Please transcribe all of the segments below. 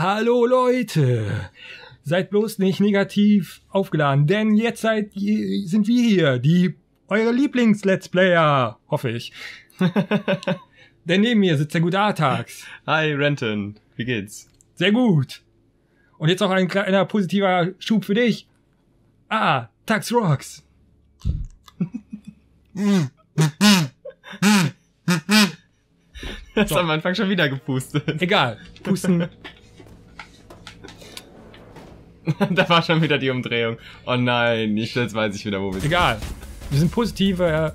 Hallo Leute! Seid bloß nicht negativ aufgeladen, denn jetzt seid, sind wir hier, die eure Lieblings-Let's Player, hoffe ich. denn neben mir sitzt der gute Artax. Hi Renton, wie geht's? Sehr gut. Und jetzt auch ein kleiner positiver Schub für dich. Ah, Tax Rocks. Das so. am Anfang schon wieder gepustet. Egal, pusten. da war schon wieder die Umdrehung. Oh nein, nicht jetzt weiß ich wieder, wo wir sind. Egal. Wir sind positive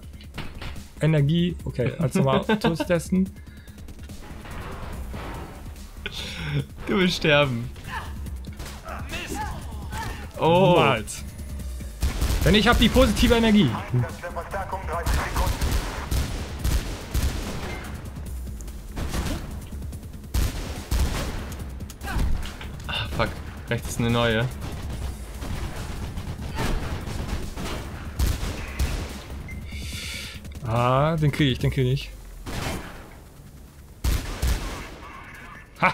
Energie. Okay, als nochmal Autos testen. Du willst sterben. Oh. Niemals. Denn ich habe die positive Energie. Rechts ist eine neue. Ah, den kriege ich, den kriege ich. Ha!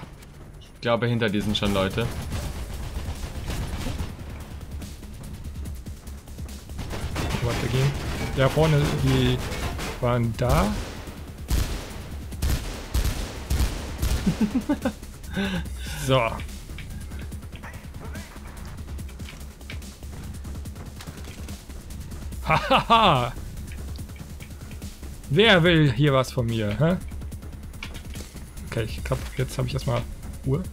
Ich glaube, hinter dir sind schon Leute. Weitergehen. Da vorne, die waren da. so. Hahaha! Wer will hier was von mir, hä? Okay, ich glaube, jetzt habe ich erstmal Ruhe.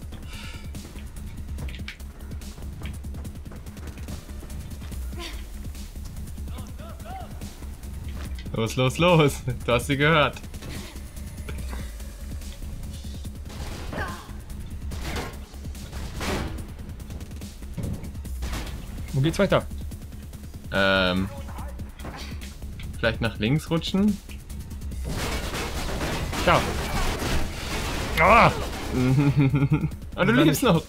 Los, los, los. Du hast sie gehört. Wo geht's weiter? Ähm. Vielleicht nach links rutschen? Ciao. Ah! oh, du lebst noch.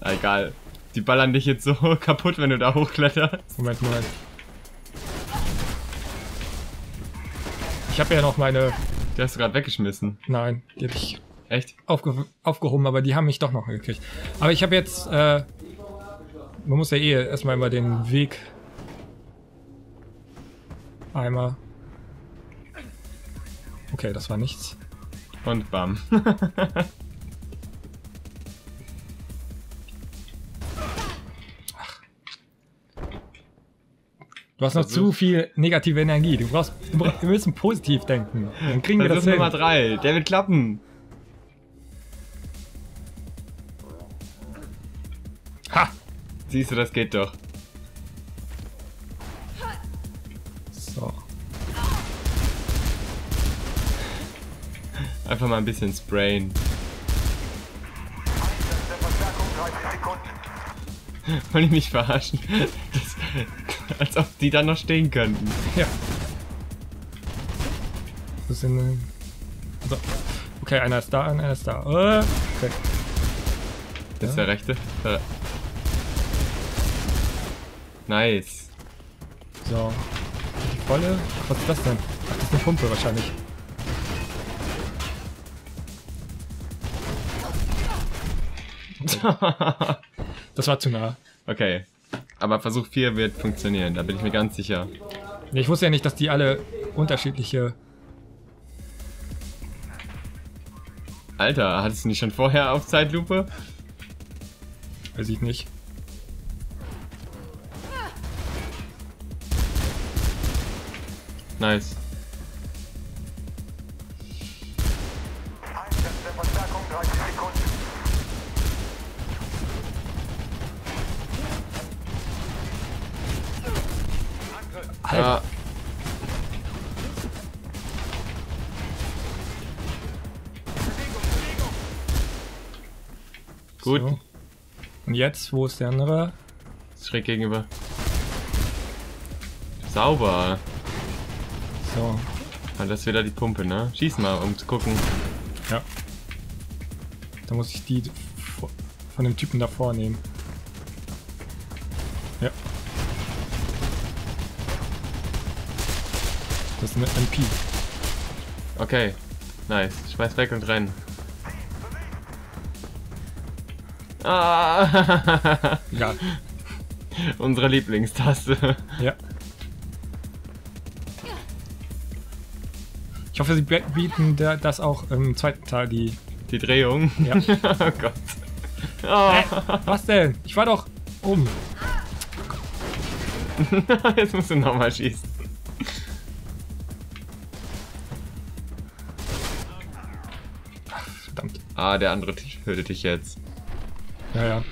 Na, egal. Die ballern dich jetzt so kaputt, wenn du da hochkletterst. Moment, Moment. Ich habe ja noch meine... Die hast du gerade weggeschmissen. Nein, die habe ich... Echt? Aufge aufgehoben, aber die haben mich doch noch gekriegt. Aber ich habe jetzt... Äh, man muss ja eh erstmal immer den Weg... Einmal Okay, das war nichts. Und bam. Ach. Du hast noch zu viel negative Energie. Du brauchst, du brauchst, wir müssen positiv denken. Dann kriegen wir das, Nummer 3. Der wird klappen. Ha! Siehst du, das geht doch. Einfach mal ein bisschen sprayen. Wollen die mich verarschen? Das, als ob die dann noch stehen könnten. Ja. Das sind. Äh, so. Okay, einer ist da, einer ist da. Uh, okay. Das ist der rechte. Da. Nice. So. Die volle. Was ist das denn? Ach, das ist eine Pumpe wahrscheinlich. das war zu nah. Okay. Aber Versuch 4 wird funktionieren, da bin ich mir ganz sicher. Ich wusste ja nicht, dass die alle unterschiedliche... Alter, hattest du nicht schon vorher auf Zeitlupe? Weiß ich nicht. Nice. Gut. So. Und jetzt, wo ist der andere? Schräg gegenüber. Sauber. So. Ah, das ist wieder die Pumpe, ne? Schieß mal, um zu gucken. Ja. Da muss ich die von dem Typen davor nehmen. Ja. Das ist eine MP. Okay. Nice. Schmeiß weg und rennen. Ah. Egal. Unsere Lieblingstaste. Ja. Ich hoffe, sie bieten da- das auch im zweiten Teil die. Die Drehung. Ja. oh Gott. Oh. Hä? Was denn? Ich war doch oben. Jetzt musst du nochmal schießen. Verdammt. Ah, der andere tötet dich jetzt. Ja, ja.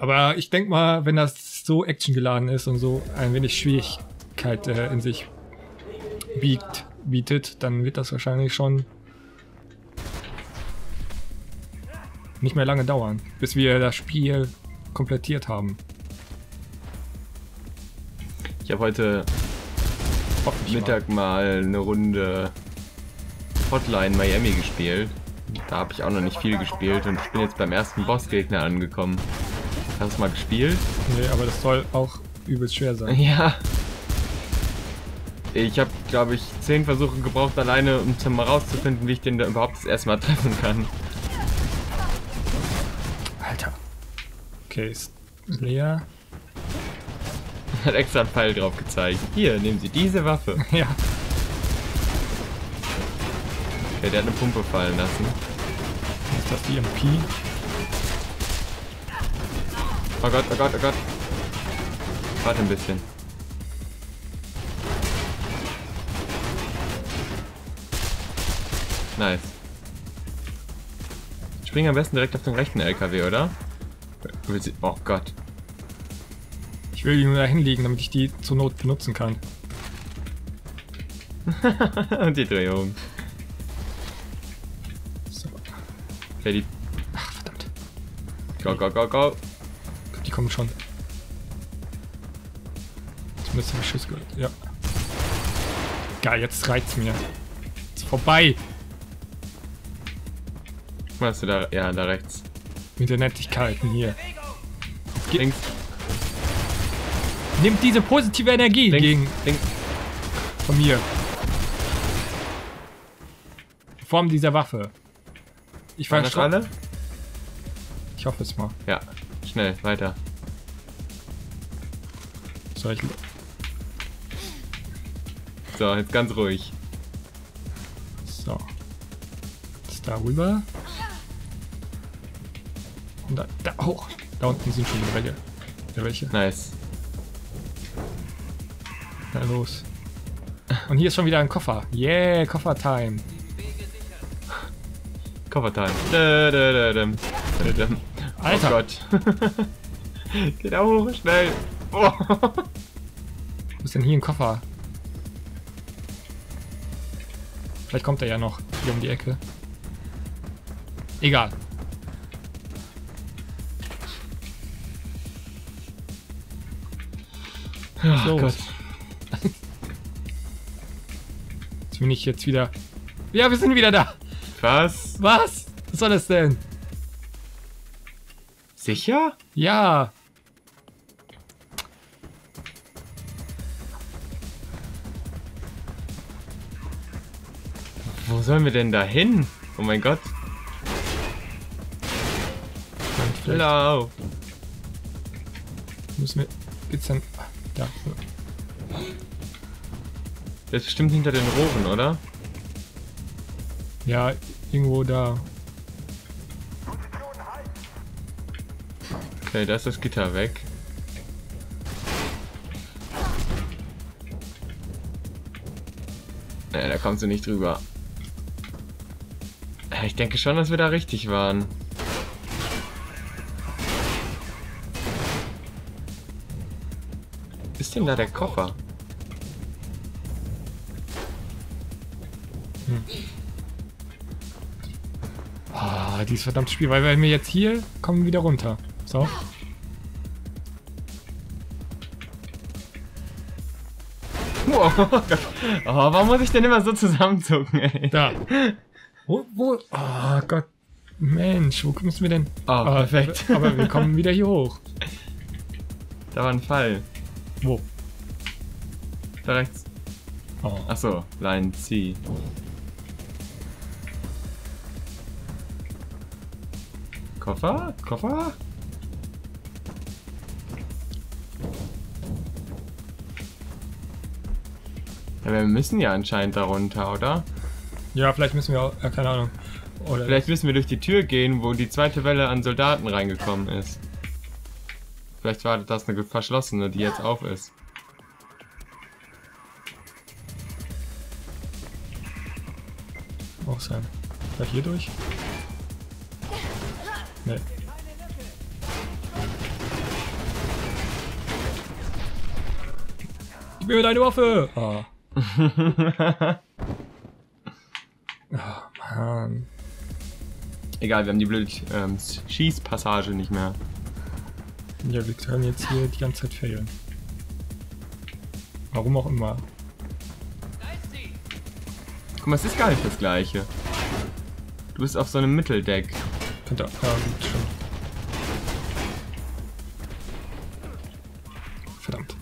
Aber ich denke mal, wenn das so actiongeladen ist und so ein wenig Schwierigkeit äh, in sich biegt, bietet, dann wird das wahrscheinlich schon nicht mehr lange dauern, bis wir das Spiel komplettiert haben. Ich habe heute. Mittag mal eine Runde Hotline Miami gespielt. Da habe ich auch noch nicht viel gespielt und ich bin jetzt beim ersten Bossgegner angekommen. Hast du es mal gespielt? Nee, aber das soll auch übelst schwer sein. Ja. Ich habe, glaube ich, zehn Versuche gebraucht alleine, um zum mal rauszufinden, wie ich den da überhaupt das erste Mal treffen kann. Alter. Okay, ist leer. Hat extra einen Pfeil drauf gezeigt. Hier, nehmen Sie diese Waffe. ja. Ja, der hat eine Pumpe fallen lassen. Ist das die MP? Oh Gott, oh Gott, oh Gott. Warte ein bisschen. Nice. Spring am besten direkt auf den rechten LKW, oder? Oh Gott. Ich will die nur da hinlegen, damit ich die zur Not benutzen kann. Und die Drehung. Okay, die. Ach, verdammt. Go, go, go, go. Die kommen schon. Zumindest habe ich Schuss gehört. Ja. Geil, jetzt reizt mir. Ist vorbei Was hast du da? Ja, da rechts. mit den Nettigkeiten hier. Links, Nimmt diese positive Energie links, gegen links. von mir. Form dieser Waffe. Ich das verstro- alle? Ich hoffe es mal. Ja, schnell, weiter. So, ich, So, jetzt ganz ruhig. so. Jetzt da rüber. Und da, da hoch. Da unten sind schon welche. Ja, welche? Nice. Na los. Und hier ist schon wieder ein Koffer. Yeah, Koffer-Time. Da, dum. Alter. Oh Gott. Geh da hoch, schnell. Oh. Wo ist denn hier ein Koffer? Vielleicht kommt er ja noch hier um die Ecke. Egal. Oh So. Gott. Jetzt bin ich jetzt wieder. Ja, wir sind wieder da. Was? Was? Was soll das denn? Sicher? Ja. Wo sollen wir denn da hin? Oh mein Gott. Lauf. müssen wir. Geht's dann. Ja. Der ist bestimmt hinter den Rohren, oder? Ja, irgendwo da. Okay, da ist das Gitter weg. Nee, da kommst du nicht drüber. Ich denke schon, dass wir da richtig waren. Ist denn da der Koffer? Ah, dieses verdammte Spiel, weil wenn wir jetzt hier kommen wir wieder runter. So. Wow, oh, warum muss ich denn immer so zusammenzucken, ey? Da. Wo, wo? Oh Gott. Mensch, wo müssen wir denn? Oh, Ah, perfekt. Aber wir kommen wieder hier hoch. Da war ein Fall. Wo? Da rechts. Oh. Achso, Line C. Koffer? Koffer? Ja, wir müssen ja anscheinend darunter, oder? Ja, vielleicht müssen wir auch, ja, keine Ahnung. Oder Vielleicht müssen wir durch die Tür gehen, wo die zweite Welle an Soldaten reingekommen ist. Vielleicht war das eine verschlossene, die jetzt auf ist. auch sein. Vielleicht hier durch? Nee. Gib mir deine Waffe! Ah. oh, Mann. Egal, wir haben die blöde ähm, Schießpassage nicht mehr. Ja, wir können jetzt hier die ganze Zeit failen. Warum auch immer. Guck mal, es ist gar nicht das gleiche. Du bist auf so einem Mitteldeck. Könnte. Ja, gut, stimmt. Verdammt.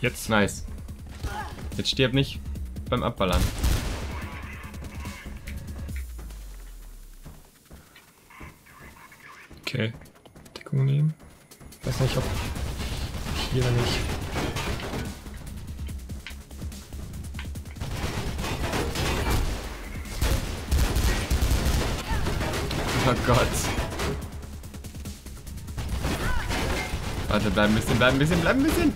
Jetzt. Nice. Jetzt stirb nicht beim Abballern. Okay. Deckung nehmen. Weiß nicht, ob hier oder nicht. Oh Gott. Warte, bleib ein bisschen, bleib ein bisschen, bleib ein bisschen.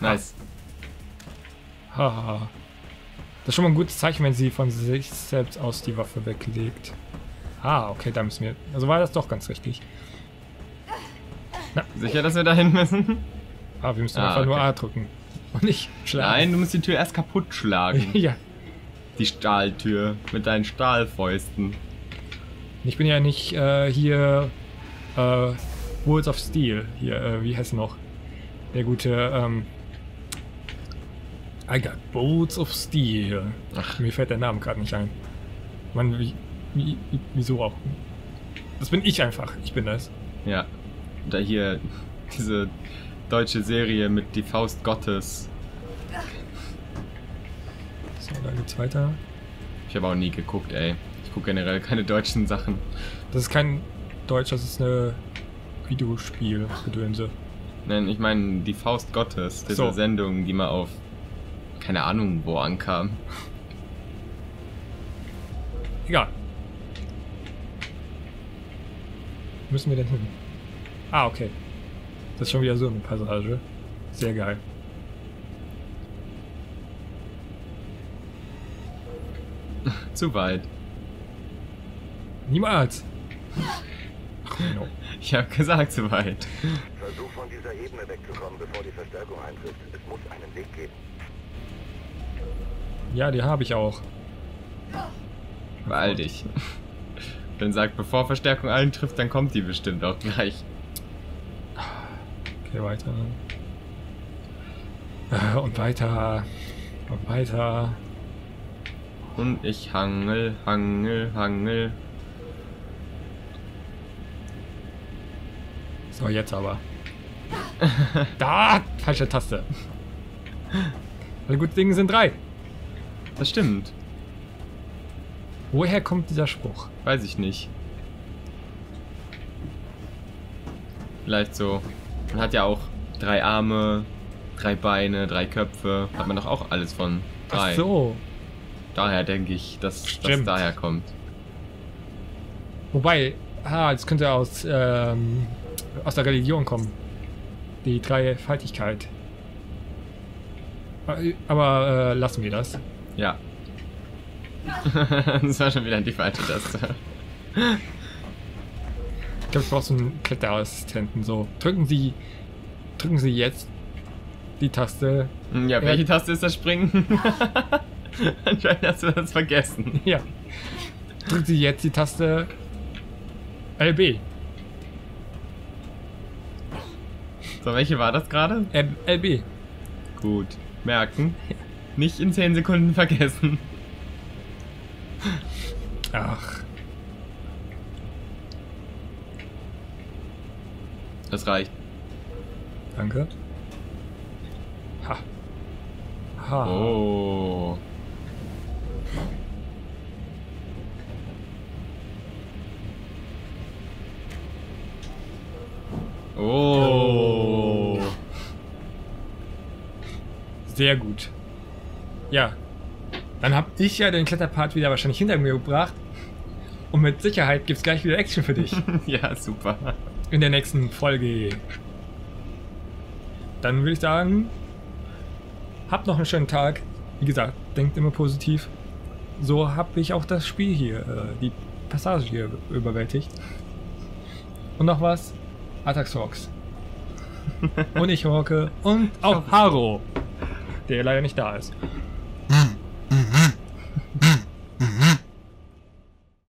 Nice. Haha. Das ist schon mal ein gutes Zeichen, wenn sie von sich selbst aus die Waffe weglegt. Ah, okay, da müssen wir. Also war das doch ganz richtig. Sicher, dass wir dahin müssen? Ah, wir müssen Ah, einfach nur okay. A drücken. Und nicht schlagen. Nein, du musst die Tür erst kaputt schlagen. ja. Die Stahltür mit deinen Stahlfäusten. Ich bin ja nicht äh, hier äh, Wolves of Steel. Hier, äh, wie heißt noch? Der gute, ähm. I got Bolts of Steel. Ach. Mir fällt der Name gerade nicht ein. Mann, wie, wie, wie, wieso auch? Das bin ich einfach. Ich bin das. Ja. Da hier diese deutsche Serie mit Die Faust Gottes. Da geht's weiter. Ich habe auch nie geguckt, ey. Ich gucke generell keine deutschen Sachen. Das ist kein Deutsch, das ist eine Videospiel-Gedönse. Nein, ich meine Die Faust Gottes, diese So. Sendung, die mal auf keine Ahnung wo ankam. Egal. Wo müssen wir denn hin? Ah, okay. Das ist schon wieder so eine Passage. Sehr geil. Zu weit. Niemals! Ach, no. Ich habe gesagt, zu weit. Versuch von dieser Ebene wegzukommen, bevor die Verstärkung eintrifft. Es muss einen Weg geben. Ja, die habe ich auch. Beeil dich. Dann sagt, bevor Verstärkung eintrifft, dann kommt die bestimmt auch gleich. Okay, weiter. Und weiter. Und weiter. Und ich hangel, hangel, hangel. So, jetzt aber. da! Falsche Taste. Alle guten Dinge sind drei. Das stimmt. Woher kommt dieser Spruch? Weiß ich nicht. Vielleicht so. Man hat ja auch drei Arme, drei Beine, drei Köpfe. Hat man doch auch alles von drei. Ach so. Daher denke ich, dass das Stimmt. daher kommt. Wobei, ah, das könnte aus, ähm, aus der Religion kommen. Die Dreifaltigkeit. Äh, Aber äh, lassen wir das. Ja. das war schon wieder die falsche Taste. Ich glaube, ich brauche so einen Kletterassistenten. So, drücken Sie, drücken Sie jetzt die Taste. Ja, welche Taste ist das Springen? Anscheinend hast du das vergessen. Ja. Drücken Sie jetzt die Taste LB. So, welche war das gerade? LB. Gut. Merken. Nicht in 10 Sekunden vergessen. Ach, Das reicht. danke. Ha. Ha. Oh. Oh. Sehr gut. Ja. Dann hab ich ja den Kletterpart wieder wahrscheinlich hinter mir gebracht. Und mit Sicherheit gibt's gleich wieder Action für dich Ja, super. in der nächsten Folge. Dann würde ich sagen, habt noch einen schönen Tag. Wie gesagt, denkt immer positiv. So habe ich auch das Spiel hier, äh, die Passage hier überwältigt. Und noch was? Atax Hawks. und ich hocke und auch Haro, der leider nicht da ist.